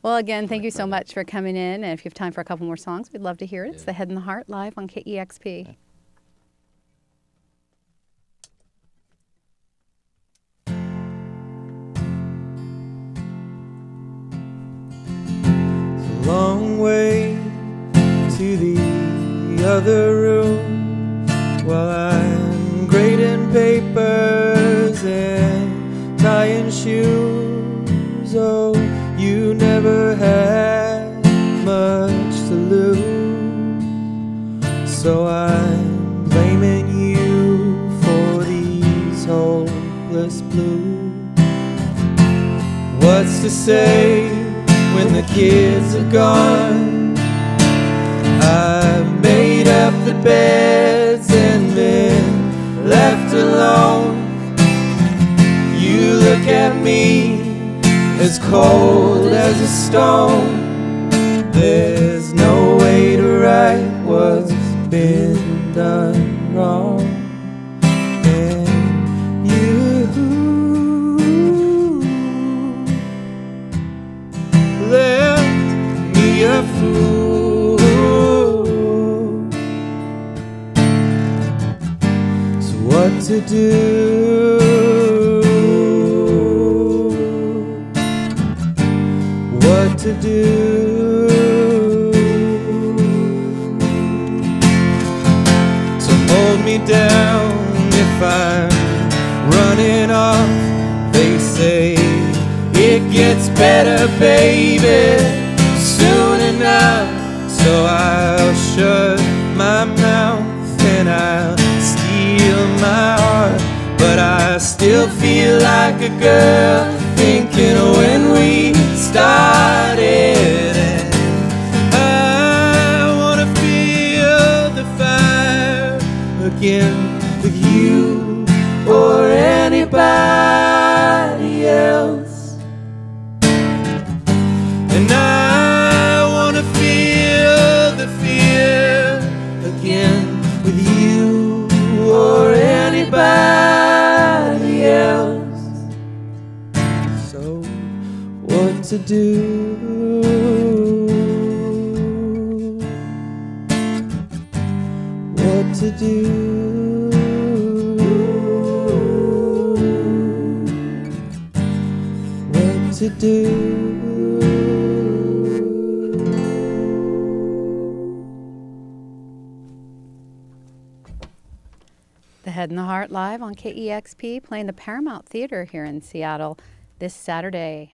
Well, again, thank you so much for coming in. And if you have time for a couple more songs, we'd love to hear it. It's The Head and the Heart live on KEXP. a long way to the other room while I'm grading papers and tying shoes. Oh, you never had much to lose, so I'm blaming you for these hopeless blues. What's to say when the kids are gone? I've made up the beds and been left alone. You look at me as cold as a stone. There's no way to right what's been done wrong. And you left me a fool. So what to do? To do? So hold me down if I'm running off. They say it gets better, baby, soon enough. So I'll shut my mouth and I'll steel my heart. But I still feel like a girl thinking when fire again with you or anybody else. And I wanna feel the fear again with you or anybody else. So, what to do? To do? What to do? The Head and the Heart live on KEXP, playing the Paramount Theater here in Seattle this Saturday.